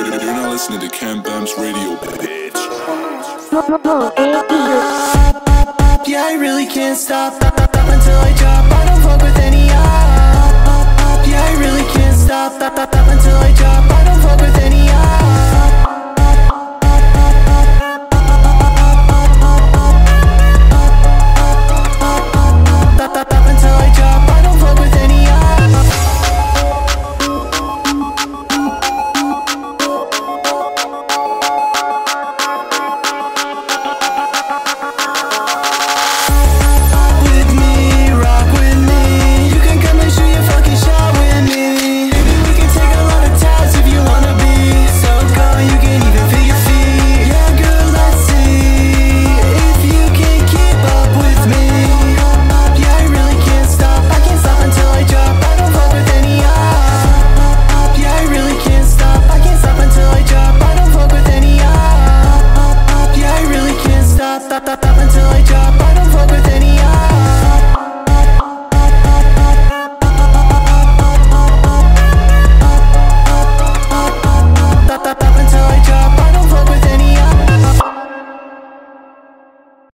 You're not listening to Cam Bam's radio, bitch. Yeah, I really can't stop until I drop. I don't fuck with any up. Yeah, I really can't stop until I drop. up, up, up until I drop I don't fuck with any